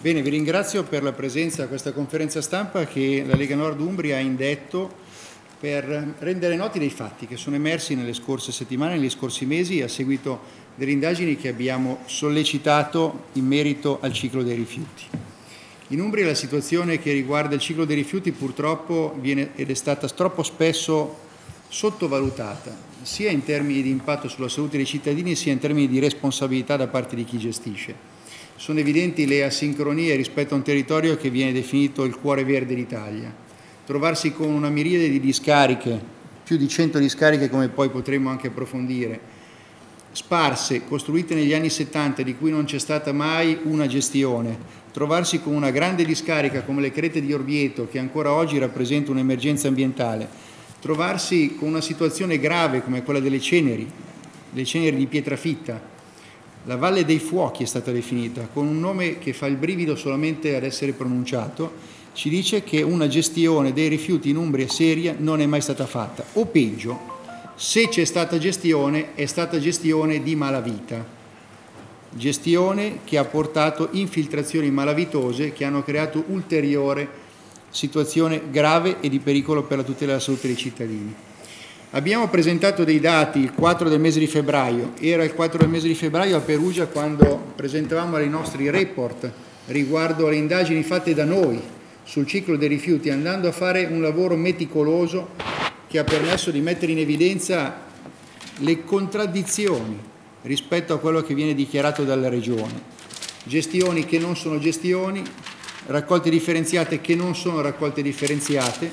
Bene, vi ringrazio per la presenza a questa conferenza stampa che la Lega Nord Umbria ha indetto per rendere noti dei fatti che sono emersi nelle scorse settimane, negli scorsi mesi a seguito delle indagini che abbiamo sollecitato in merito al ciclo dei rifiuti. In Umbria la situazione che riguarda il ciclo dei rifiuti purtroppo viene ed è stata troppo spesso sottovalutata, sia in termini di impatto sulla salute dei cittadini, sia in termini di responsabilità da parte di chi gestisce. Sono evidenti le asincronie rispetto a un territorio che viene definito il cuore verde d'Italia. Trovarsi con una miriade di discariche, più di 100 discariche come poi potremo anche approfondire, sparse, costruite negli anni 70 di cui non c'è stata mai una gestione, trovarsi con una grande discarica come le Crete di Orvieto che ancora oggi rappresenta un'emergenza ambientale, trovarsi con una situazione grave come quella delle ceneri, le ceneri di Pietrafitta, la Valle dei Fuochi è stata definita con un nome che fa il brivido solamente ad essere pronunciato, ci dice che una gestione dei rifiuti in Umbria seria non è mai stata fatta. O peggio, se c'è stata gestione, è stata gestione di malavita. Gestione che ha portato infiltrazioni malavitose che hanno creato ulteriore situazione grave e di pericolo per la tutela della salute dei cittadini. Abbiamo presentato dei dati il 4 del mese di febbraio, era il 4 del mese di febbraio a Perugia quando presentavamo i nostri report riguardo alle indagini fatte da noi sul ciclo dei rifiuti, andando a fare un lavoro meticoloso che ha permesso di mettere in evidenza le contraddizioni rispetto a quello che viene dichiarato dalla Regione. Gestioni che non sono gestioni, raccolte differenziate che non sono raccolte differenziate,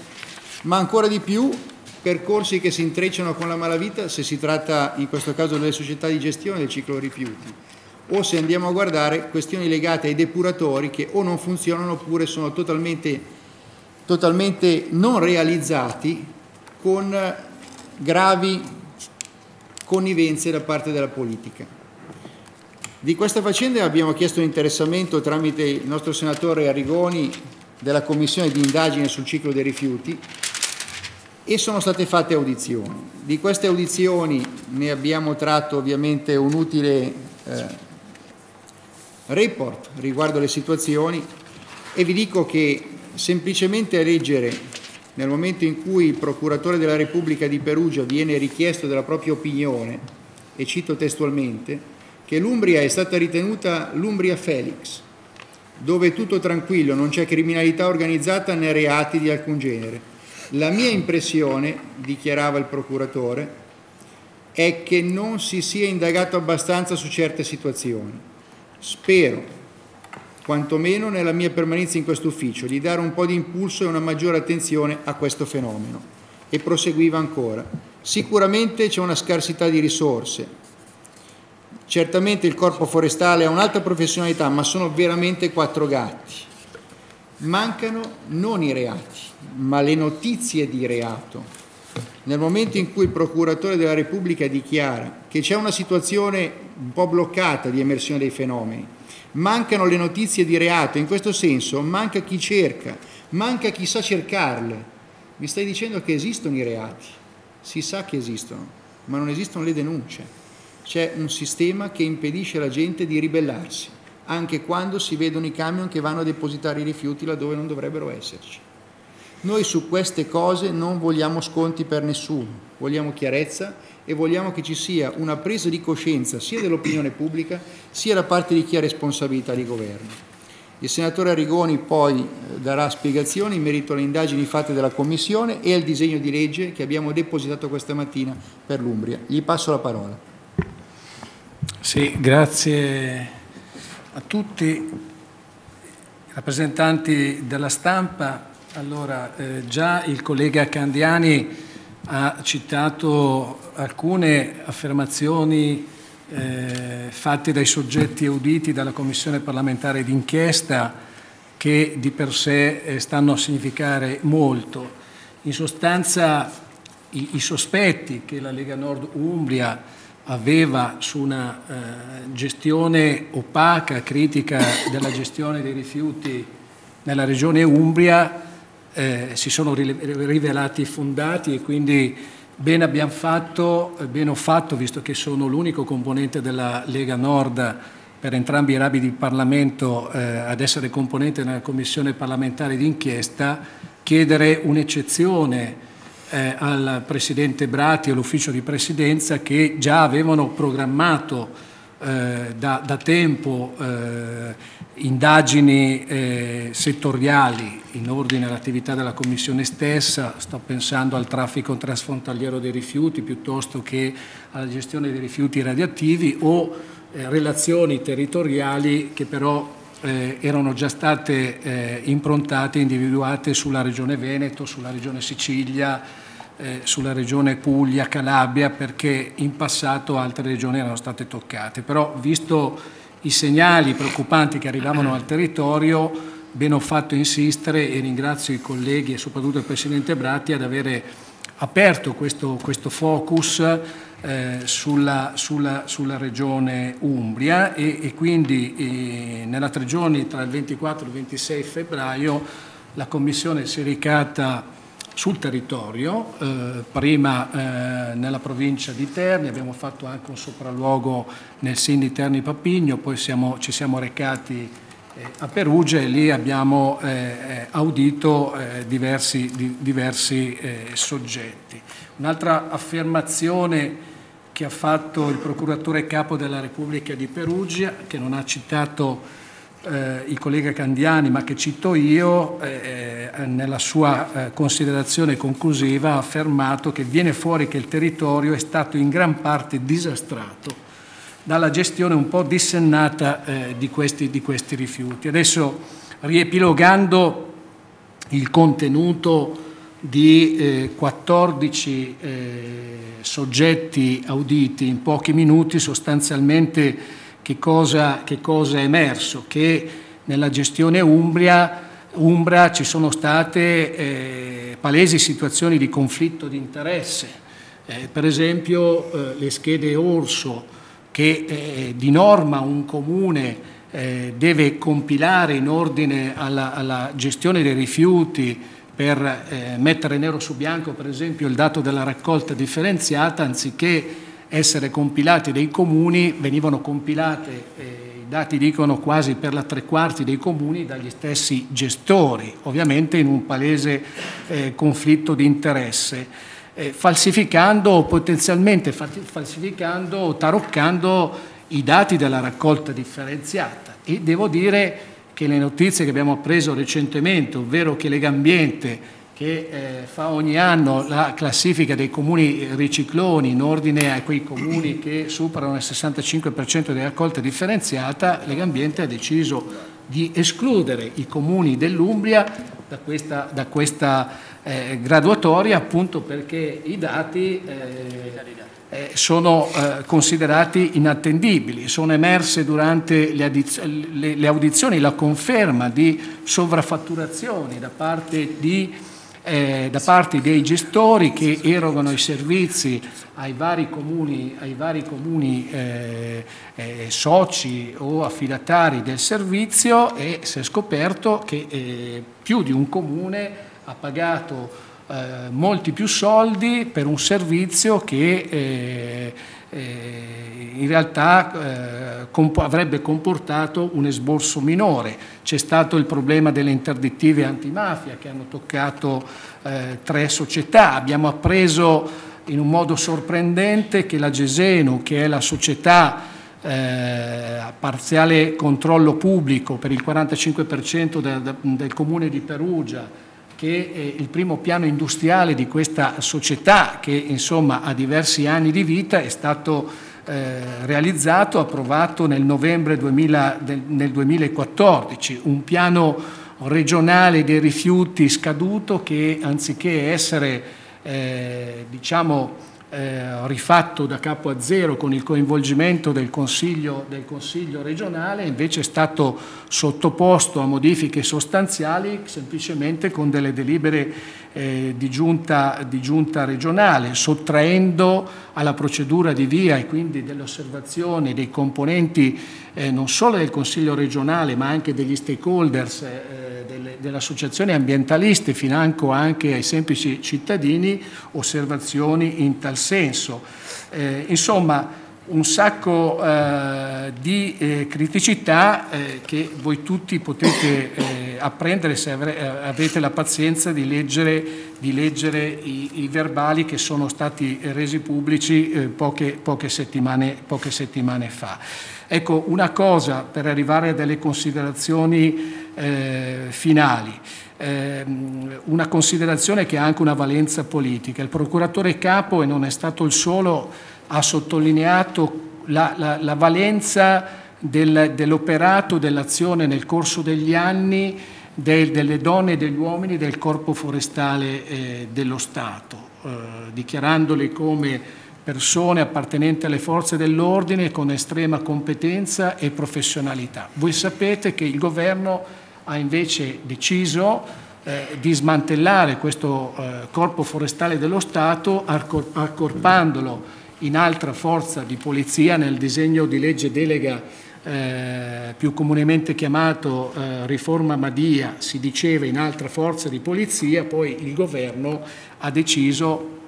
ma ancora di più percorsi che si intrecciano con la malavita se si tratta in questo caso delle società di gestione del ciclo rifiuti o se andiamo a guardare questioni legate ai depuratori che o non funzionano oppure sono totalmente, totalmente non realizzati con gravi connivenze da parte della politica. Di questa faccenda abbiamo chiesto un interessamento tramite il nostro senatore Arrigoni della Commissione di indagine sul ciclo dei rifiuti e sono state fatte audizioni. Di queste audizioni ne abbiamo tratto ovviamente un utile eh, report riguardo le situazioni e vi dico che semplicemente a leggere nel momento in cui il procuratore della Repubblica di Perugia viene richiesto della propria opinione, e cito testualmente, che l'Umbria è stata ritenuta l'Umbria Felix, dove è tutto tranquillo, non c'è criminalità organizzata né reati di alcun genere la mia impressione, dichiarava il procuratore, è che non si sia indagato abbastanza su certe situazioni. Spero, quantomeno nella mia permanenza in questo ufficio, di dare un po' di impulso e una maggiore attenzione a questo fenomeno. E proseguiva ancora. Sicuramente c'è una scarsità di risorse. Certamente il corpo forestale ha un'alta professionalità, ma sono veramente quattro gatti. Mancano non i reati, ma le notizie di reato, nel momento in cui il procuratore della Repubblica dichiara che c'è una situazione un po' bloccata di emersione dei fenomeni, mancano le notizie di reato, in questo senso manca chi cerca, manca chi sa cercarle. Mi stai dicendo che esistono i reati, si sa che esistono, ma non esistono le denunce. C'è un sistema che impedisce alla gente di ribellarsi, anche quando si vedono i camion che vanno a depositare i rifiuti laddove non dovrebbero esserci. Noi su queste cose non vogliamo sconti per nessuno, vogliamo chiarezza e vogliamo che ci sia una presa di coscienza sia dell'opinione pubblica sia da parte di chi ha responsabilità di governo. Il senatore Arrigoni poi eh, darà spiegazioni in merito alle indagini fatte dalla Commissione e al disegno di legge che abbiamo depositato questa mattina per l'Umbria. Gli passo la parola. Sì, grazie a tutti i rappresentanti della stampa allora, eh, già il collega Candiani ha citato alcune affermazioni eh, fatte dai soggetti auditi dalla Commissione parlamentare d'inchiesta che di per sé eh, stanno a significare molto. In sostanza i, i, sospetti che la Lega Nord Umbria aveva su una eh, gestione opaca, critica della gestione dei rifiuti nella regione Umbria eh, si sono rivelati fondati e quindi bene abbiamo fatto, bene ho fatto, visto che sono l'unico componente della Lega Nord per entrambi i rami di Parlamento eh, ad essere componente della Commissione parlamentare d'inchiesta, chiedere un'eccezione eh, al Presidente Brati e all'Ufficio di Presidenza che già avevano programmato eh, da, da, tempo eh, indagini eh, settoriali in ordine all'attività della Commissione stessa, sto pensando al traffico transfrontaliero dei rifiuti piuttosto che alla gestione dei rifiuti radioattivi o eh, relazioni territoriali che però eh, erano già state eh, improntate, individuate sulla regione Veneto, sulla regione Sicilia, eh, sulla regione Puglia, Calabria, perché in passato altre regioni erano state toccate. Però visto i segnali preoccupanti che arrivavano al territorio, bene ho fatto insistere e ringrazio i colleghi e soprattutto il Presidente Bratti ad avere aperto questo, questo focus eh, sulla, sulla, sulla, regione Umbria e, e quindi eh, nella tre giorni tra il 24 e il 26 febbraio la Commissione si è recata sul territorio, eh, prima eh, nella provincia di Terni, abbiamo fatto anche un sopralluogo nel SIN di Terni Papigno, poi siamo, ci siamo recati eh, a Perugia e lì abbiamo eh, audito diversi, di, diversi soggetti. Un'altra affermazione che ha fatto il procuratore capo della Repubblica di Perugia, che non ha citato eh, il collega Candiani, ma che cito io, eh, eh, nella sua eh, considerazione conclusiva ha affermato che viene fuori che il territorio è stato in gran parte disastrato dalla gestione un po' dissennata eh, di questi, di questi rifiuti. Adesso riepilogando il contenuto di eh, 14 eh, soggetti auditi in pochi minuti, sostanzialmente che cosa, che cosa è emerso? Che nella gestione Umbria, Umbra ci sono state eh, palesi situazioni di conflitto di interesse. Eh, per esempio eh, le schede Orso che eh, di norma un comune deve compilare in ordine alla, alla gestione dei rifiuti per eh, mettere nero su bianco per esempio il dato della raccolta differenziata, anziché essere compilati dai comuni, venivano compilate, eh, i dati dicono quasi per la tre quarti dei comuni, dagli stessi gestori, ovviamente in un palese eh, conflitto di interesse, eh, falsificando o potenzialmente falsificando o taroccando i dati della raccolta differenziata. E devo dire che le notizie che abbiamo appreso recentemente, ovvero che Legambiente, che eh, fa ogni anno la classifica dei comuni ricicloni in ordine a quei comuni che superano il 65% di raccolta differenziata, Legambiente ha deciso di escludere i comuni dell'Umbria da questa, da questa eh, graduatoria appunto perché i dati eh, eh, sono eh, considerati inattendibili. Sono emerse durante le, le, le, audizioni la conferma di sovrafatturazioni da parte, di, eh, da parte, dei gestori che erogano i servizi ai vari comuni, ai vari comuni eh, eh, soci o affidatari del servizio e si è scoperto che eh, più di un comune ha pagato eh, molti più soldi per un servizio che eh, in realtà eh, comp avrebbe comportato un esborso minore. C'è stato il problema delle interdittive antimafia che hanno toccato eh, tre società. Abbiamo appreso in un modo sorprendente che la Gesenu, che è la società eh, a parziale controllo pubblico per il 45% del, del comune di Perugia, che è il primo piano industriale di questa società che insomma ha diversi anni di vita è stato eh, realizzato, approvato nel novembre 2000, del, nel 2014, un piano regionale dei rifiuti scaduto che anziché essere eh, diciamo eh, rifatto da capo a zero con il coinvolgimento del consiglio, del consiglio, regionale, invece è stato sottoposto a modifiche sostanziali semplicemente con delle delibere eh, di, giunta, di, giunta, regionale, sottraendo alla procedura di via e quindi delle osservazioni dei componenti eh, non solo del Consiglio regionale ma anche degli stakeholders, eh, delle, associazioni ambientaliste, financo anche ai semplici cittadini, osservazioni in tal senso. Eh, insomma, un sacco eh, di eh, criticità eh, che voi tutti potete eh, apprendere se eh, avete la pazienza di leggere, di leggere i, i, verbali che sono stati resi pubblici eh, poche, poche, settimane, poche, settimane, fa. Ecco, una cosa per arrivare a delle considerazioni finali. Ehm, una considerazione che ha anche una valenza politica. Il procuratore capo, e non è stato il solo, ha sottolineato la, la, la valenza del, dell'operato, dell'azione nel corso degli anni del, delle donne e degli uomini del corpo forestale eh, dello Stato, eh, dichiarandoli come persone appartenenti alle forze dell'ordine con estrema competenza e professionalità. Voi sapete che il governo ha invece deciso eh, di smantellare questo eh, corpo forestale dello Stato accorpandolo in altra forza di polizia nel disegno di legge delega eh, più comunemente chiamato eh, riforma Madia, si diceva in altra forza di polizia, poi il governo ha deciso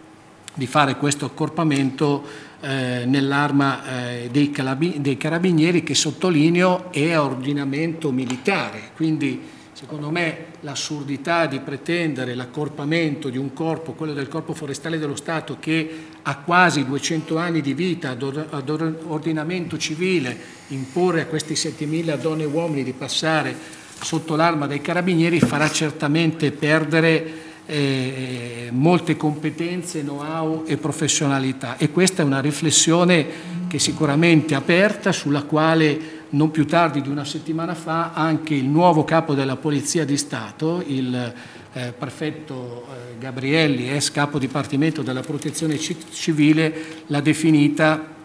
di fare questo accorpamento eh, nell'arma eh, dei, dei, carabinieri che sottolineo è a ordinamento militare, quindi Secondo me l'assurdità di pretendere l'accorpamento di un corpo, quello del Corpo Forestale dello Stato, che ha quasi 200 anni di vita ad ordinamento civile, imporre a questi 7.000 donne e uomini di passare sotto l'arma dei carabinieri farà certamente perdere eh, molte competenze, know-how e professionalità. E questa è una riflessione che sicuramente è aperta, sulla quale non più tardi di una settimana fa anche il nuovo capo della Polizia di Stato, il eh, prefetto eh, Gabrielli, ex capo dipartimento della protezione civile, l'ha definita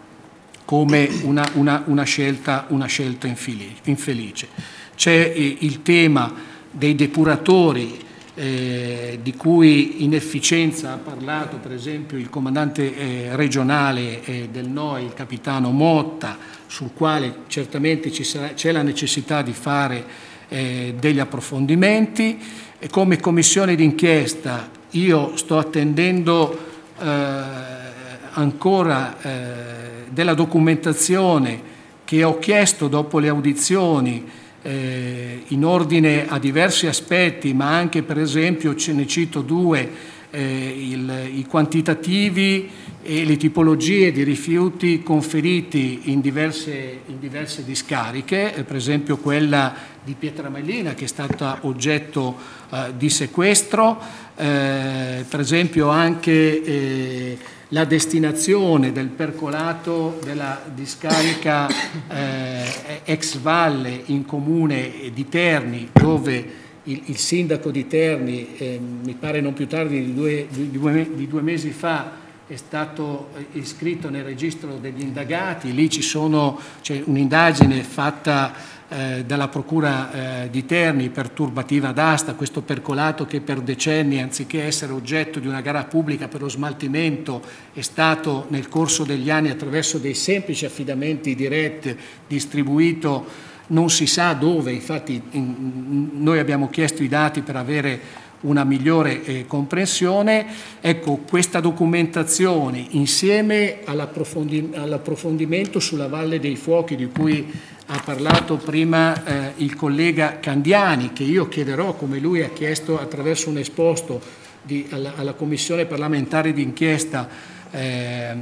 come una, una, una, scelta, una scelta, infelice. C'è eh, il tema dei depuratori eh, di cui in efficienza ha parlato per esempio il comandante eh, regionale eh, del NOI, il capitano Motta, sul quale certamente c'è la necessità di fare eh, degli approfondimenti. E come commissione d'inchiesta io sto attendendo eh, ancora eh, della documentazione che ho chiesto dopo le audizioni eh, in ordine a diversi aspetti, ma anche per esempio, ce ne cito due, eh, il, i quantitativi e le tipologie di rifiuti conferiti in diverse, in diverse discariche, eh, per esempio quella di Pietramellina che è stata oggetto eh, di sequestro, eh, per esempio anche eh, la destinazione del percolato della discarica eh, ex valle in comune di Terni, dove il, il sindaco di Terni, eh, mi pare non più tardi di due, di, due, di due, mesi fa, è stato eh, iscritto nel registro degli indagati, lì c'è un'indagine fatta eh, dalla Procura eh, di Terni per turbativa d'asta, questo percolato che per decenni, anziché essere oggetto di una gara pubblica per lo smaltimento, è stato nel corso degli anni attraverso dei semplici affidamenti diretti distribuito non si sa dove, infatti in, noi abbiamo chiesto i dati per avere una migliore eh, comprensione. Ecco, questa documentazione insieme all'approfondimento sulla Valle dei Fuochi di cui ha parlato prima eh, il collega Candiani, che io chiederò, come lui ha chiesto attraverso un esposto di, alla, alla, Commissione parlamentare d'inchiesta, eh, eh,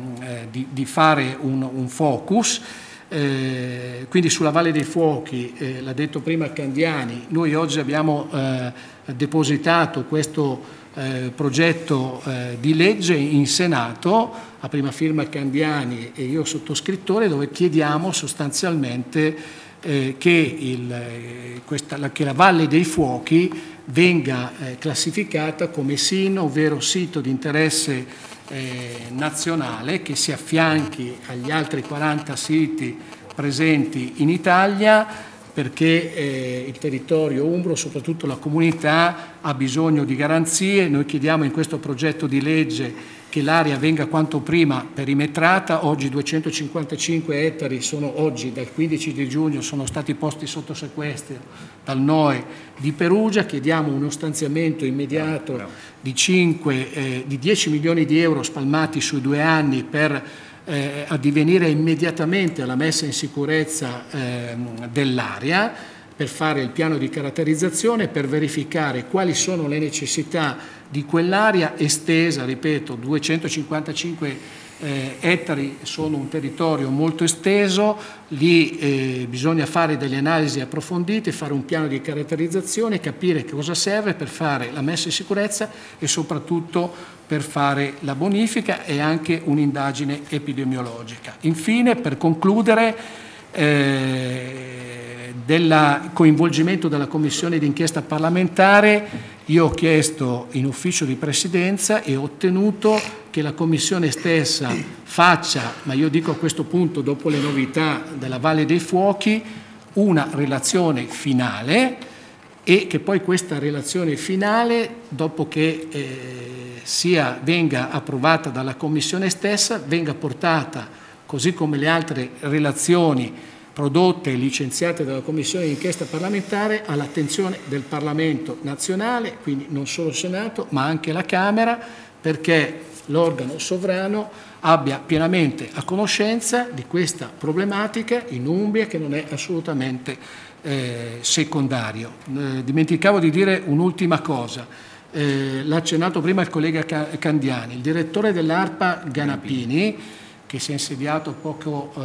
di, di, fare un, un focus. Eh, quindi sulla Valle dei Fuochi, eh, l'ha detto prima Candiani, noi oggi abbiamo eh, depositato questo eh, progetto eh, di legge in Senato, a prima firma Candiani e io sottoscrittore, dove chiediamo sostanzialmente eh, che, il, eh, questa, la, che, la, Valle dei Fuochi venga eh, classificata come SIN, ovvero sito di interesse eh, nazionale, che si affianchi agli altri 40 siti presenti in Italia perché eh, il territorio umbro, soprattutto la comunità, ha bisogno di garanzie. Noi chiediamo in questo progetto di legge che l'area venga quanto prima perimetrata. Oggi 255 ettari sono oggi, dal 15 di giugno, sono stati posti sotto sequestro dal NOE di Perugia. Chiediamo uno stanziamento immediato di, 5, eh, di 10 milioni di euro spalmati sui due anni per eh, addivenire immediatamente alla messa in sicurezza eh, dell'area per fare il piano di caratterizzazione, per verificare quali sono le necessità di quell'area estesa, ripeto, 255 eh, ettari sono un territorio molto esteso, lì eh, bisogna fare delle analisi approfondite, fare un piano di caratterizzazione, capire cosa serve per fare la messa in sicurezza e soprattutto per fare la bonifica e anche un'indagine epidemiologica. Infine, per concludere, eh, del coinvolgimento della commissione d'inchiesta parlamentare, io ho chiesto in ufficio di presidenza e ho ottenuto che la commissione stessa faccia, ma io dico a questo punto, dopo le novità della Valle dei Fuochi, una relazione finale e che poi questa relazione finale, dopo che eh, sia, venga approvata dalla commissione stessa, venga portata, così come le altre relazioni prodotte e licenziate dalla Commissione d'inchiesta parlamentare all'attenzione del Parlamento nazionale, quindi non solo il Senato, ma anche la Camera, perché l'organo sovrano abbia pienamente a conoscenza di questa problematica in Umbria che non è assolutamente eh, secondario. Eh, dimenticavo di dire un'ultima cosa, eh, l'ha accennato prima il collega Candiani, il direttore dell'ARPA Ganappini, che si è insediato poco eh,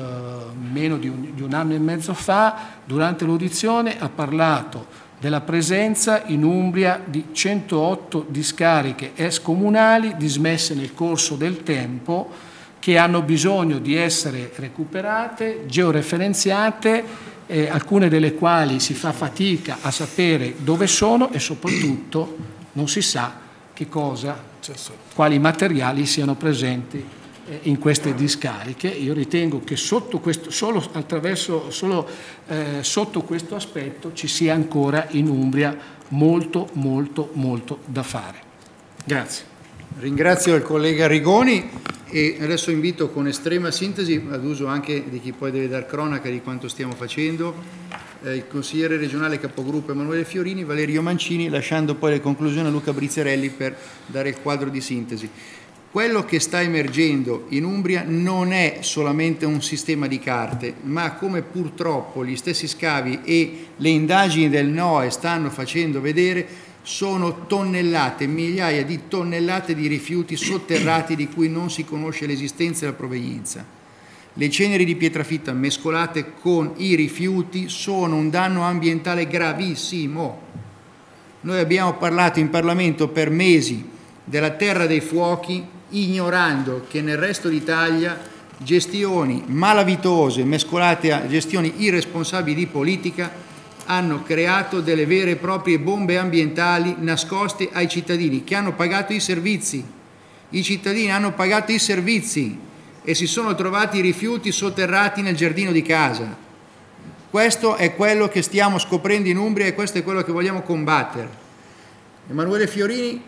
meno di un, di un anno e mezzo fa, durante l'audizione ha parlato della presenza in Umbria di 108 discariche escomunali dismesse nel corso del tempo che hanno bisogno di essere recuperate, georeferenziate, eh, alcune delle quali si fa fatica a sapere dove sono e soprattutto non si sa che cosa, quali materiali siano presenti eh, in queste discariche. Io ritengo che sotto questo, solo, solo eh, sotto questo aspetto ci sia ancora in Umbria molto, molto, molto da fare. Grazie. Ringrazio il collega Rigoni e adesso invito con estrema sintesi, ad uso anche di chi poi deve dar cronaca di quanto stiamo facendo, eh, il consigliere regionale capogruppo Emanuele Fiorini, Valerio Mancini, lasciando poi le conclusioni a Luca Brizzerelli per dare il quadro di sintesi. Quello che sta emergendo in Umbria non è solamente un sistema di carte, ma come purtroppo gli stessi scavi e le indagini del NOE stanno facendo vedere, sono tonnellate, migliaia di tonnellate di rifiuti sotterrati di cui non si conosce l'esistenza e la provenienza. Le ceneri di pietrafitta mescolate con i rifiuti sono un danno ambientale gravissimo. Noi abbiamo parlato in Parlamento per mesi della terra dei fuochi ignorando che nel resto d'Italia gestioni malavitose mescolate a gestioni irresponsabili di politica hanno creato delle vere e proprie bombe ambientali nascoste ai cittadini che hanno pagato i servizi. I cittadini hanno pagato i servizi e si sono trovati i rifiuti sotterrati nel giardino di casa. Questo è quello che stiamo scoprendo in Umbria e questo è quello che vogliamo combattere. Emanuele Fiorini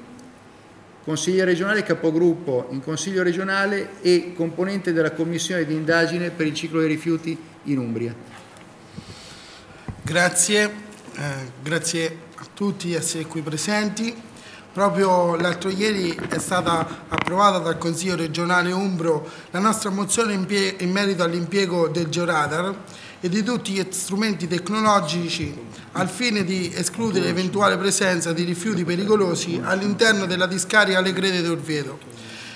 consigliere regionale capogruppo in consiglio regionale e componente della commissione di indagine per il ciclo dei rifiuti in Umbria. Grazie, eh, grazie a tutti di essere qui presenti. Proprio l'altro ieri è stata approvata dal Consiglio regionale Umbro la nostra mozione in, in merito all'impiego del georadar e di tutti gli strumenti tecnologici al fine di escludere l'eventuale presenza di rifiuti pericolosi all'interno della discarica Grede d'Orvieto.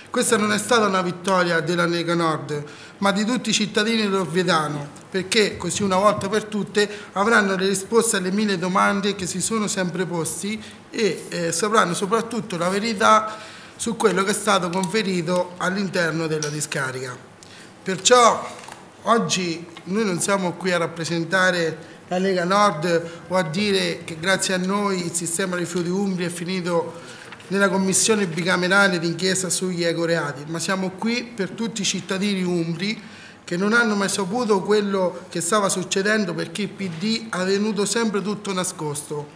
Questa non è stata una vittoria della Lega Nord, ma di tutti i cittadini dell'Orvietano, perché così una volta per tutte avranno le risposte alle mille domande che si sono sempre posti e eh, sapranno soprattutto la verità su quello che è stato conferito all'interno della discarica. Perciò oggi noi non siamo qui a rappresentare la Lega Nord o a dire che grazie a noi il sistema rifiuti Umbria è finito nella commissione bicamerale d'inchiesta sugli ecoreati, ma siamo qui per tutti i cittadini umbri che non hanno mai saputo quello che stava succedendo perché il PD ha tenuto sempre tutto nascosto,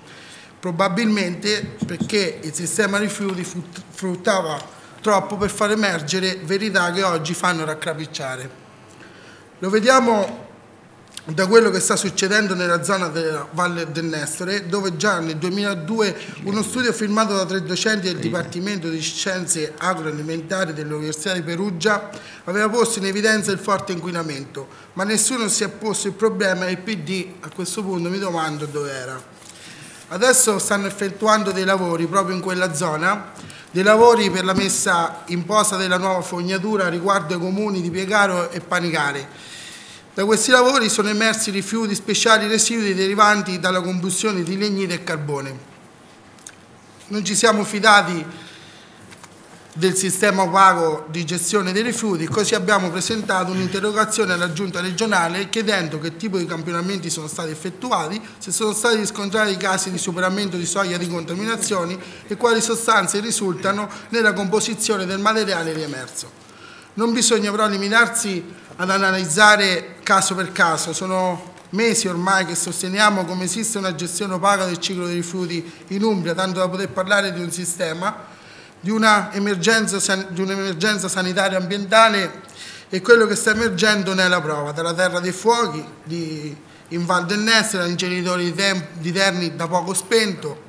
probabilmente perché il sistema rifiuti fruttava troppo per far emergere verità che oggi fanno raccapricciare. Lo vediamo da quello che sta succedendo nella zona della Valle del Nestore, dove già nel 2002 uno studio firmato da tre docenti del Dipartimento di Scienze Agroalimentari dell'Università di Perugia aveva posto in evidenza il forte inquinamento, ma nessuno si è posto il problema e il PD a questo punto mi domando dove era. Adesso stanno effettuando dei lavori proprio in quella zona, dei lavori per la messa in posa della nuova fognatura riguardo ai comuni di Piegaro e Panicale, da questi lavori sono emersi rifiuti speciali residui derivanti dalla combustione di lignite e carbone. Non ci siamo fidati del sistema opaco di gestione dei rifiuti, così abbiamo presentato un'interrogazione alla Giunta regionale chiedendo che tipo di campionamenti sono stati effettuati, se sono stati riscontrati casi di superamento di soglia di contaminazioni e quali sostanze risultano nella composizione del materiale riemerso. Non bisogna però limitarsi ad analizzare caso per caso. Sono mesi ormai che sosteniamo come esiste una gestione opaca del ciclo dei rifiuti in Umbria, tanto da poter parlare di un sistema, di un'emergenza un sanitaria ambientale e quello che sta emergendo ne è la prova, dalla terra dei fuochi di, in Val del Nessere, all'inceneritore di, di Terni da poco spento,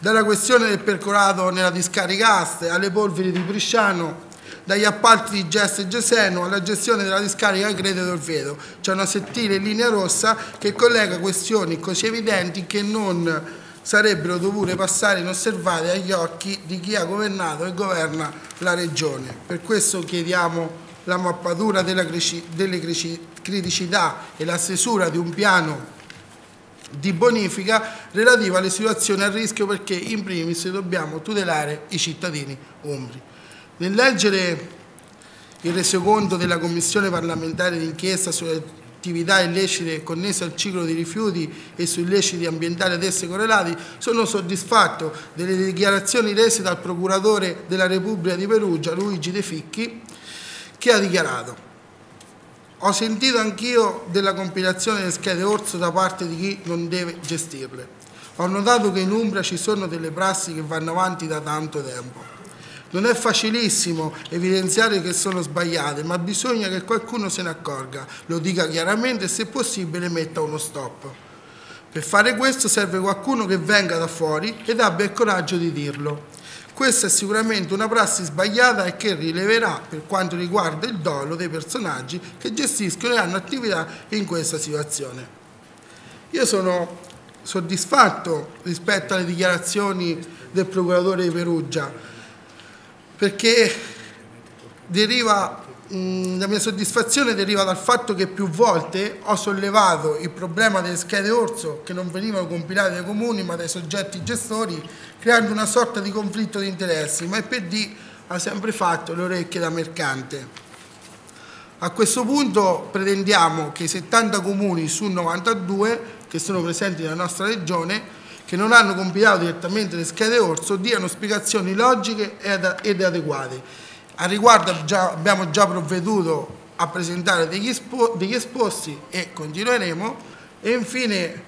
dalla questione del percolato nella discarica Aste alle polveri di Brisciano dagli appalti di Gest e Geseno alla gestione della discarica Crete d'Orvieto. C'è una sottile linea rossa che collega questioni così evidenti che non sarebbero dovute passare inosservate agli occhi di chi ha governato e governa la Regione. Per questo chiediamo la mappatura delle criticità e la stesura di un piano di bonifica relativa alle situazioni a rischio perché in primis dobbiamo tutelare i cittadini umbri. Nel leggere il resoconto della Commissione parlamentare d'inchiesta sulle attività illecite connesse al ciclo dei rifiuti e sui illeciti ambientali ad esse correlati, sono soddisfatto delle dichiarazioni rese dal procuratore della Repubblica di Perugia, Luigi De Ficchi, che ha dichiarato ho sentito anch'io della compilazione delle schede orso da parte di chi non deve gestirle. Ho notato che in Umbria ci sono delle prassi che vanno avanti da tanto tempo. Non è facilissimo evidenziare che sono sbagliate, ma bisogna che qualcuno se ne accorga, lo dica chiaramente e se possibile metta uno stop. Per fare questo serve qualcuno che venga da fuori ed abbia il coraggio di dirlo. Questa è sicuramente una prassi sbagliata e che rileverà per quanto riguarda il dolo dei personaggi che gestiscono e hanno attività in questa situazione. Io sono soddisfatto rispetto alle dichiarazioni del procuratore di Perugia, perché deriva, mh, la mia soddisfazione deriva dal fatto che più volte ho sollevato il problema delle schede orso che non venivano compilate dai comuni ma dai soggetti gestori creando una sorta di conflitto di interessi, ma il PD ha sempre fatto le orecchie da mercante. A questo punto pretendiamo che i 70 comuni su 92 che sono presenti nella nostra regione che non hanno compilato direttamente le schede orso diano spiegazioni logiche ed adeguate. A riguardo già, abbiamo già provveduto a presentare degli, espo, degli esposti e continueremo e infine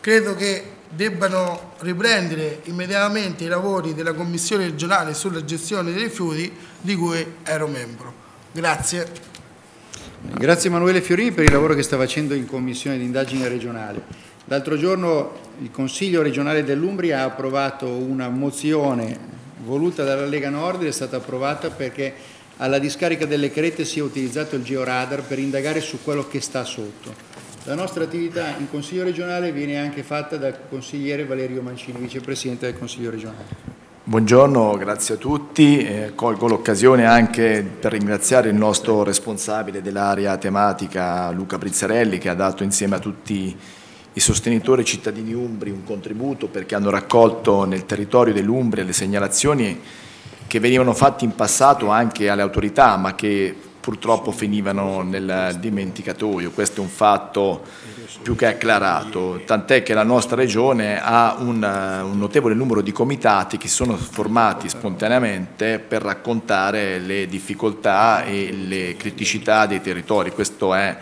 credo che debbano riprendere immediatamente i lavori della Commissione regionale sulla gestione dei rifiuti di cui ero membro. Grazie. Grazie Emanuele Fiorini per il lavoro che sta facendo in Commissione di indagine regionale. L'altro giorno il Consiglio regionale dell'Umbria ha approvato una mozione voluta dalla Lega Nord, è stata approvata perché alla discarica delle crete sia utilizzato il georadar per indagare su quello che sta sotto. La nostra attività in Consiglio regionale viene anche fatta dal consigliere Valerio Mancini, vicepresidente del Consiglio regionale. Buongiorno, grazie a tutti. Eh, colgo l'occasione anche per ringraziare il nostro responsabile dell'area tematica Luca Brizzarelli che ha dato insieme a tutti i sostenitori cittadini umbri un contributo perché hanno raccolto nel territorio dell'Umbria le segnalazioni che venivano fatte in passato anche alle autorità ma che purtroppo finivano nel dimenticatoio. Questo è un fatto più che acclarato, tant'è che la nostra regione ha un, un, notevole numero di comitati che sono formati spontaneamente per raccontare le difficoltà e le criticità dei territori. Questo è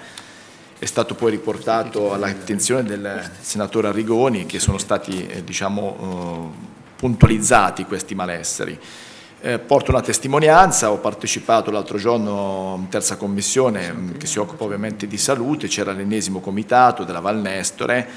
è stato poi riportato all'attenzione del senatore Arrigoni che sono stati eh, diciamo, eh, puntualizzati questi malesseri. eh, porto una testimonianza, ho partecipato l'altro giorno in terza commissione mm, che si occupa ovviamente di salute, c'era l'ennesimo comitato della Val Nestore,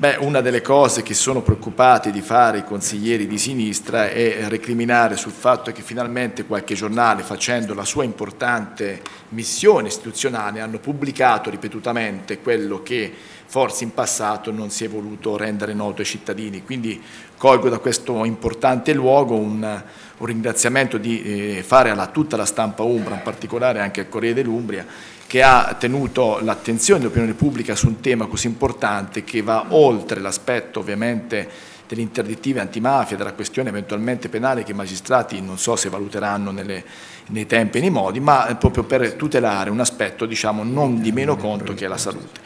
Beh, una delle cose che sono preoccupati di fare i consiglieri di sinistra è recriminare sul fatto che finalmente qualche giornale, facendo la sua importante missione istituzionale, hanno pubblicato ripetutamente quello che forse in passato non si è voluto rendere noto ai cittadini. Quindi colgo da questo importante luogo un, un ringraziamento di eh, fare a tutta la stampa Umbra, in particolare anche al Corriere dell'Umbria, che ha tenuto l'attenzione dell'opinione pubblica su un tema così importante che va oltre l'aspetto ovviamente delle interdittive antimafia, della questione eventualmente penale che i magistrati non so se valuteranno nelle, nei tempi e nei modi, ma proprio per tutelare un aspetto diciamo, non di meno conto che è la salute.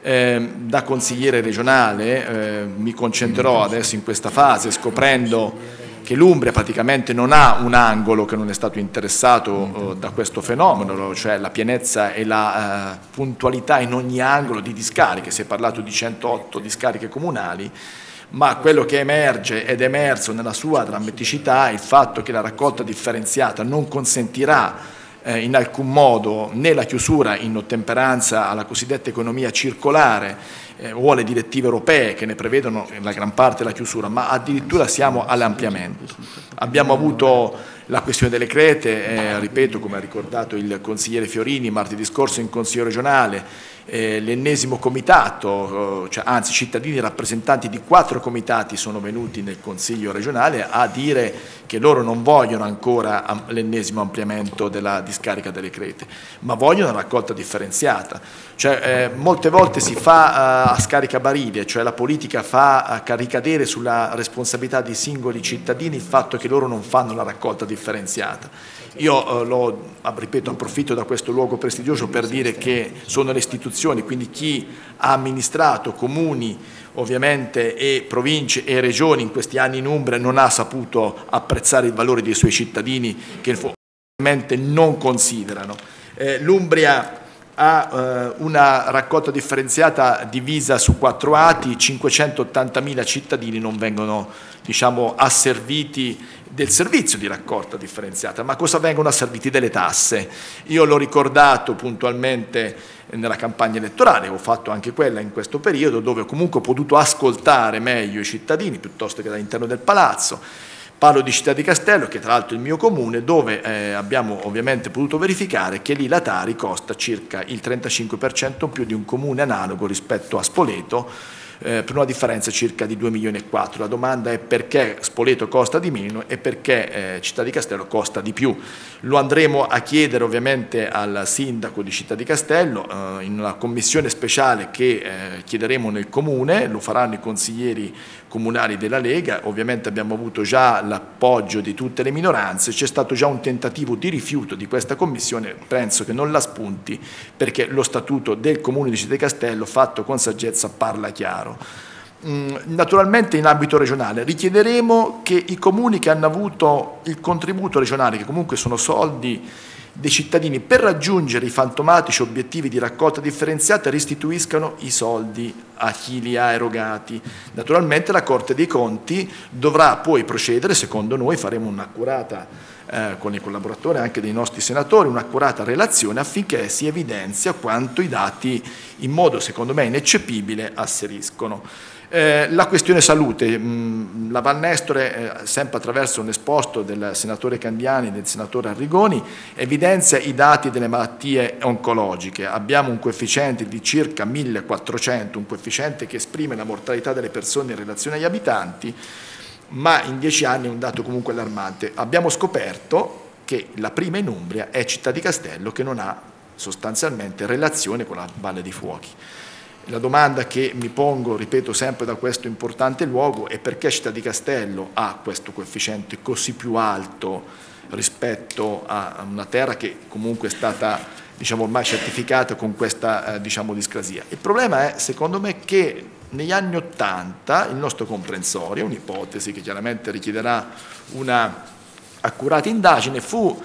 Eh, da consigliere regionale eh, mi concentrerò adesso in questa fase scoprendo che l'Umbria praticamente non ha un angolo che non è stato interessato eh, da questo fenomeno, cioè la pienezza e la eh, puntualità in ogni angolo di discariche, si è parlato di 108 discariche comunali, ma quello che emerge ed è emerso nella sua drammaticità è il fatto che la raccolta differenziata non consentirà eh, in alcun modo né la chiusura in ottemperanza alla cosiddetta economia circolare eh, o alle direttive europee che ne prevedono la gran parte della chiusura, ma addirittura siamo all'ampliamento. Abbiamo avuto la questione delle crete, eh, ripeto come ha ricordato il consigliere Fiorini martedì scorso in Consiglio regionale, eh, l'ennesimo comitato, eh, cioè, anzi cittadini rappresentanti di quattro comitati sono venuti nel Consiglio regionale a dire che loro non vogliono ancora l'ennesimo ampliamento della discarica delle crete, ma vogliono una raccolta differenziata. Cioè, eh, molte volte si fa uh, a scarica barile, cioè la politica fa uh, ricadere sulla responsabilità dei singoli cittadini il fatto che loro non fanno la raccolta differenziata. Io eh, lo, ripeto, approfitto da questo luogo prestigioso per dire che sono le istituzioni, quindi chi ha amministrato comuni ovviamente e province e regioni in questi anni in Umbria non ha saputo apprezzare il valore dei suoi cittadini che ovviamente non considerano. Eh, L'Umbria ha eh, una raccolta differenziata divisa su quattro ati, 580.000 cittadini non vengono diciamo, asserviti del servizio di raccolta differenziata, ma cosa vengono asserviti delle tasse? Io l'ho ricordato puntualmente nella campagna elettorale, ho fatto anche quella in questo periodo, dove ho comunque potuto ascoltare meglio i cittadini piuttosto che dall'interno del palazzo. Parlo di Città di Castello, che tra l'altro è il mio comune, dove eh, abbiamo ovviamente potuto verificare che lì la Tari costa circa il 35% in più di un comune analogo rispetto a Spoleto, eh, per una differenza circa di 2 milioni e 4. La domanda è perché Spoleto costa di meno e perché eh, Città di Castello costa di più. Lo andremo a chiedere ovviamente al sindaco di Città di Castello eh, in una commissione speciale che eh, chiederemo nel comune, lo faranno i consiglieri comunali della Lega, ovviamente abbiamo avuto già l'appoggio di tutte le minoranze, c'è stato già un tentativo di rifiuto di questa commissione, penso che non la spunti perché lo statuto del comune di di Castello fatto con saggezza parla chiaro. Mm, naturalmente in ambito regionale richiederemo che i comuni che hanno avuto il contributo regionale, che comunque sono soldi dei cittadini per raggiungere i fantomatici obiettivi di raccolta differenziata restituiscano i soldi a chi li ha erogati. Naturalmente la Corte dei Conti dovrà poi procedere, secondo noi faremo un'accurata, eh, con i collaboratori anche dei nostri senatori, un'accurata relazione affinché si evidenzia quanto i dati in modo secondo me ineccepibile asseriscono. Eh, la questione salute, mm, la Val Nestore, eh, sempre attraverso un esposto del senatore Candiani e del senatore Arrigoni, evidenzia i dati delle malattie oncologiche. Abbiamo un coefficiente di circa 1400, un coefficiente che esprime la mortalità delle persone in relazione agli abitanti, ma in dieci anni è un dato comunque allarmante. Abbiamo scoperto che la prima in Umbria è Città di Castello che non ha sostanzialmente relazione con la Valle dei Fuochi. La domanda che mi pongo, ripeto sempre da questo importante luogo, è perché Città di Castello ha questo coefficiente così più alto rispetto a una terra che comunque è stata diciamo, ormai certificata con questa eh, diciamo, discrasia. Il problema è, secondo me, che negli anni Ottanta il nostro comprensorio, un'ipotesi che chiaramente richiederà una accurata indagine, fu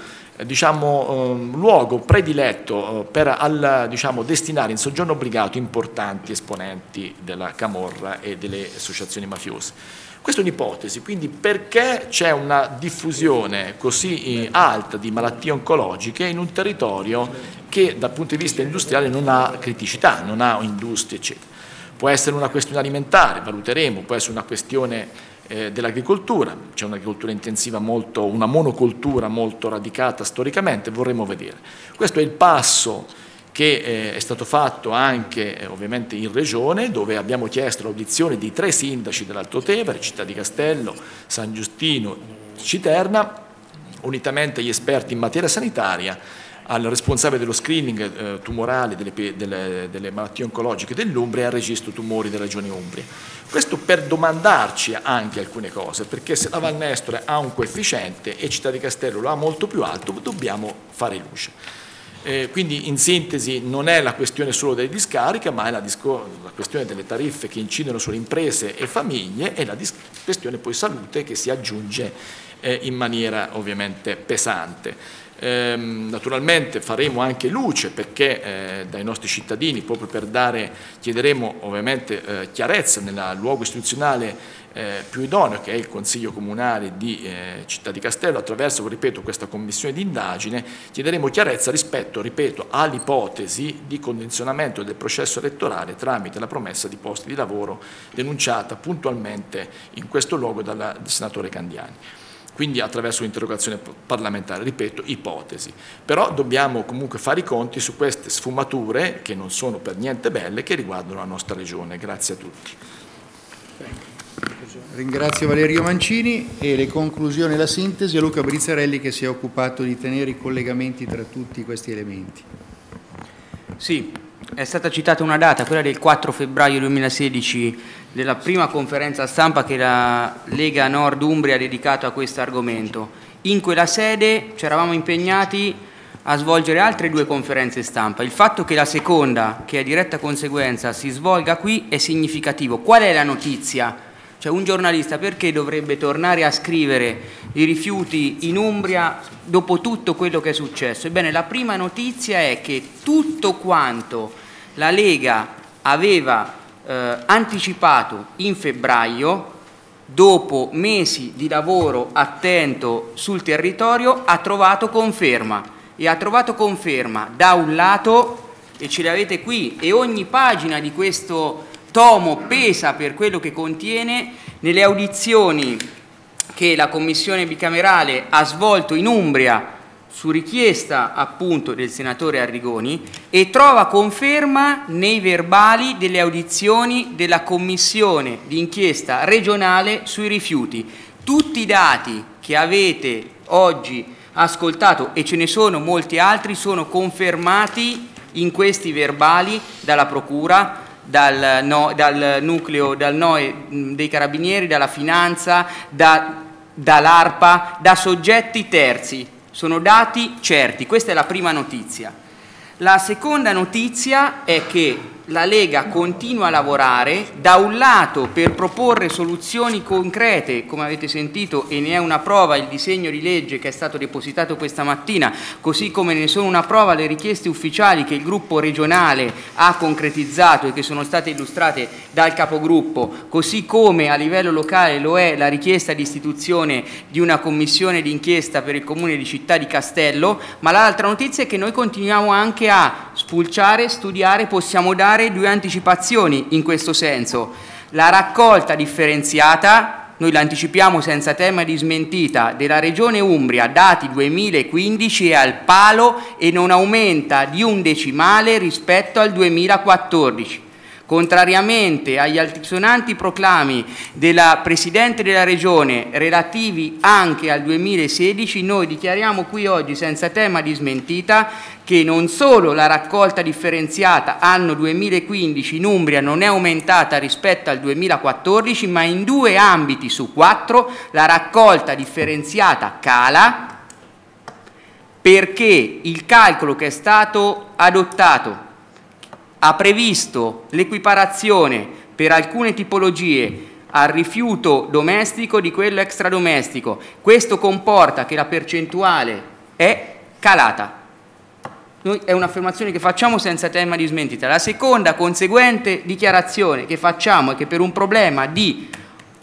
diciamo, eh, luogo prediletto eh, per al, diciamo, destinare in soggiorno obbligato importanti esponenti della Camorra e delle associazioni mafiose. Questa è un'ipotesi, quindi perché c'è una diffusione così eh, alta di malattie oncologiche in un territorio che dal punto di vista industriale non ha criticità, non ha industrie, eccetera. Può essere una questione alimentare, valuteremo, può essere una questione eh, dell'agricoltura, c'è un'agricoltura intensiva molto, una monocultura molto radicata storicamente, vorremmo vedere. Questo è il passo che eh, è stato fatto anche eh, ovviamente in Regione, dove abbiamo chiesto l'audizione di tre sindaci dell'Alto Tevere, Città di Castello, San Giustino, Citerna, unitamente agli esperti in materia sanitaria, al responsabile dello screening eh, tumorale delle, delle, delle, malattie oncologiche dell'Umbria e al registro tumori della Regione Umbria. Questo per domandarci anche alcune cose, perché se la Val Nestore ha un coefficiente e Città di Castello lo ha molto più alto, dobbiamo fare luce. Eh, quindi in sintesi non è la questione solo delle discariche, ma è la, la questione delle tariffe che incidono sulle imprese e famiglie e la questione poi salute che si aggiunge eh, in maniera ovviamente pesante. Eh, naturalmente faremo anche luce perché eh, dai nostri cittadini, proprio per dare, chiederemo ovviamente eh, chiarezza nel luogo istituzionale eh, più idoneo che è il Consiglio Comunale di Città di Castello, attraverso, ripeto, questa commissione di indagine, chiederemo chiarezza rispetto, ripeto, all'ipotesi di condizionamento del processo elettorale tramite la promessa di posti di lavoro denunciata puntualmente in questo luogo dal senatore Candiani quindi attraverso un'interrogazione parlamentare, ripeto, ipotesi. Però dobbiamo comunque fare i conti su queste sfumature, che non sono per niente belle, che riguardano la nostra regione. Grazie a tutti. Ringrazio Valerio Mancini e le conclusioni e la sintesi a Luca Brizzarelli che si è occupato di tenere i collegamenti tra tutti questi elementi. Sì, è stata citata una data, quella del 4 febbraio 2016 della prima conferenza stampa che la Lega Nord Umbria ha dedicato a questo argomento. In quella sede ci eravamo impegnati a svolgere altre due conferenze stampa. Il fatto che la seconda, che è diretta conseguenza, si svolga qui è significativo. Qual è la notizia? Cioè un giornalista perché dovrebbe tornare a scrivere i rifiuti in Umbria dopo tutto quello che è successo? Ebbene, la prima notizia è che tutto quanto la Lega aveva eh, anticipato in febbraio, dopo mesi di lavoro attento sul territorio, ha trovato conferma. E ha trovato conferma da un lato, e ce le avete qui, e ogni pagina di questo tomo pesa per quello che contiene nelle audizioni che la Commissione bicamerale ha svolto in Umbria su richiesta appunto del senatore Arrigoni e trova conferma nei verbali delle audizioni della Commissione d'inchiesta regionale sui rifiuti. Tutti i dati che avete oggi ascoltato e ce ne sono molti altri sono confermati in questi verbali dalla Procura dal, no, dal nucleo, dal NOE dei carabinieri, dalla finanza, da, dall'ARPA, da soggetti terzi. Sono dati certi, questa è la prima notizia. La seconda notizia è che la Lega continua a lavorare da un lato per proporre soluzioni concrete, come avete sentito e ne è una prova il disegno di legge che è stato depositato questa mattina, così come ne sono una prova le richieste ufficiali che il gruppo regionale ha concretizzato e che sono state illustrate dal capogruppo, così come a livello locale lo è la richiesta di istituzione di una commissione d'inchiesta per il comune di Città di Castello, ma l'altra notizia è che noi continuiamo anche a spulciare, studiare, possiamo dare fare due anticipazioni in questo senso. La raccolta differenziata, noi l'anticipiamo senza tema di smentita, della Regione Umbria, dati 2015, è al palo e non aumenta di un decimale rispetto al 2014. Contrariamente agli altisonanti proclami della Presidente della Regione relativi anche al 2016, noi dichiariamo qui oggi senza tema di smentita che non solo la raccolta differenziata anno 2015 in Umbria non è aumentata rispetto al 2014, ma in due ambiti su quattro la raccolta differenziata cala perché il calcolo che è stato adottato ha previsto l'equiparazione per alcune tipologie al rifiuto domestico di quello extradomestico. Questo comporta che la percentuale è calata. Noi è un'affermazione che facciamo senza tema di smentita. La seconda conseguente dichiarazione che facciamo è che per un problema di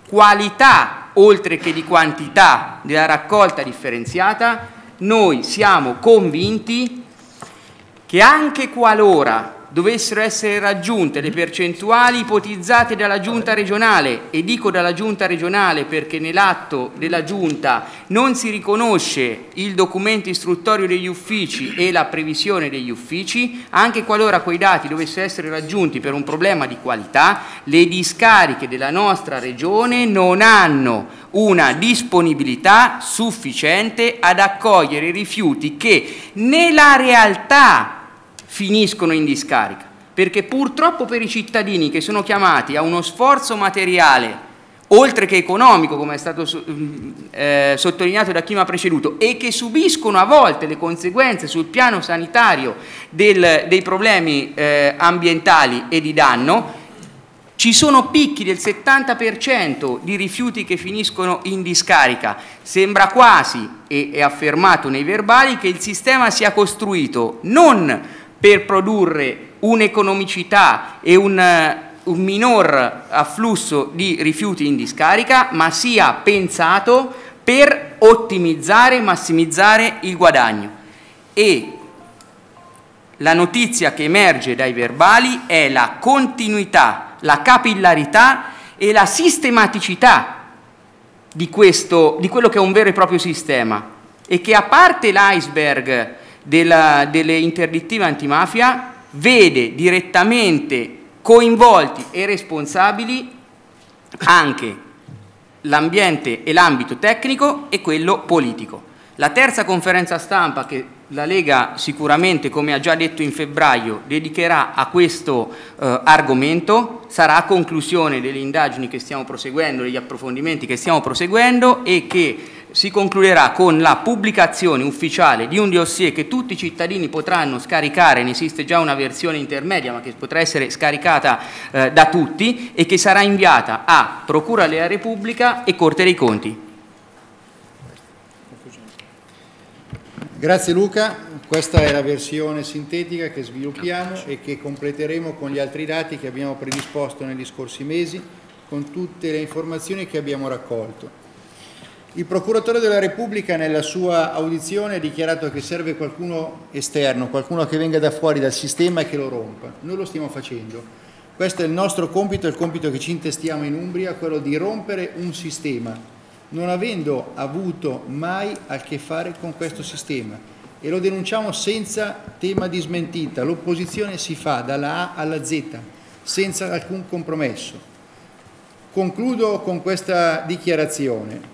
qualità oltre che di quantità della raccolta differenziata, noi siamo convinti che anche qualora dovessero essere raggiunte le percentuali ipotizzate dalla giunta regionale e dico dalla giunta regionale perché nell'atto della giunta non si riconosce il documento istruttorio degli uffici e la previsione degli uffici, anche qualora quei dati dovessero essere raggiunti per un problema di qualità, le discariche della nostra regione non hanno una disponibilità sufficiente ad accogliere i rifiuti che nella realtà finiscono in discarica, perché purtroppo per i cittadini che sono chiamati a uno sforzo materiale oltre che economico, come è stato mm, eh, sottolineato da chi mi ha preceduto, e che subiscono a volte le conseguenze sul piano sanitario del, dei problemi eh, ambientali e di danno, ci sono picchi del 70% di rifiuti che finiscono in discarica. Sembra quasi, e è affermato nei verbali, che il sistema sia costruito non per produrre un'economicità e un, un minor afflusso di rifiuti in discarica, ma sia pensato per ottimizzare e massimizzare il guadagno. E la notizia che emerge dai verbali è la continuità, la capillarità e la sistematicità di, questo, di quello che è un vero e proprio sistema e che a parte l'iceberg della, delle interdittive antimafia vede direttamente coinvolti e responsabili anche l'ambiente e l'ambito tecnico e quello politico. La terza conferenza stampa che la Lega sicuramente, come ha già detto in febbraio, dedicherà a questo eh, argomento, sarà a conclusione delle indagini che stiamo proseguendo, degli approfondimenti che stiamo proseguendo e che si concluderà con la pubblicazione ufficiale di un dossier che tutti i cittadini potranno scaricare, ne esiste già una versione intermedia ma che potrà essere scaricata eh, da tutti e che sarà inviata a Procura della Repubblica e Corte dei Conti. Grazie Luca, questa è la versione sintetica che sviluppiamo e che completeremo con gli altri dati che abbiamo predisposto negli scorsi mesi, con tutte le informazioni che abbiamo raccolto. Il procuratore della Repubblica nella sua audizione ha dichiarato che serve qualcuno esterno, qualcuno che venga da fuori dal sistema e che lo rompa. Noi lo stiamo facendo. Questo è il nostro compito, il compito che ci intestiamo in Umbria, quello di rompere un sistema, non avendo avuto mai a che fare con questo sistema. E lo denunciamo senza tema di smentita. L'opposizione si fa dalla A alla Z, senza alcun compromesso. Concludo con questa dichiarazione.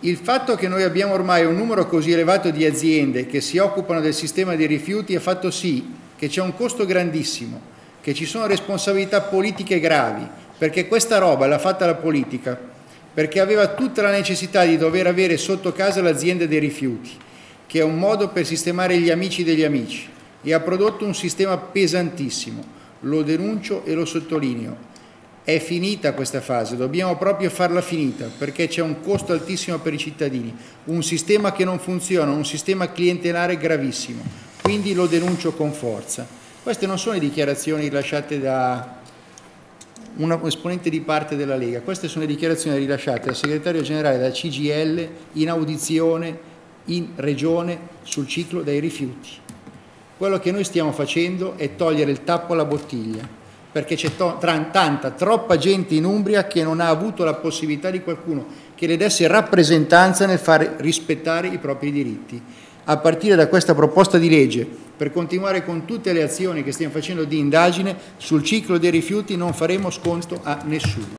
Il fatto che noi abbiamo ormai un numero così elevato di aziende che si occupano del sistema dei rifiuti ha fatto sì che c'è un costo grandissimo, che ci sono responsabilità politiche gravi, perché questa roba l'ha fatta la politica, perché aveva tutta la necessità di dover avere sotto casa l'azienda dei rifiuti, che è un modo per sistemare gli amici degli amici, e ha prodotto un sistema pesantissimo. Lo denuncio e lo sottolineo è finita questa fase, dobbiamo proprio farla finita perché c'è un costo altissimo per i cittadini, un sistema che non funziona, un sistema clientelare gravissimo, quindi lo denuncio con forza. Queste non sono le dichiarazioni rilasciate da un esponente di parte della Lega, queste sono le dichiarazioni rilasciate dal segretario generale della CGL in audizione in regione sul ciclo dei rifiuti. Quello che noi stiamo facendo è togliere il tappo alla bottiglia, perché c'è tanta, troppa gente in Umbria che non ha avuto la possibilità di qualcuno che le desse rappresentanza nel fare rispettare i propri diritti. A partire da questa proposta di legge, per continuare con tutte le azioni che stiamo facendo di indagine sul ciclo dei rifiuti non faremo sconto a nessuno.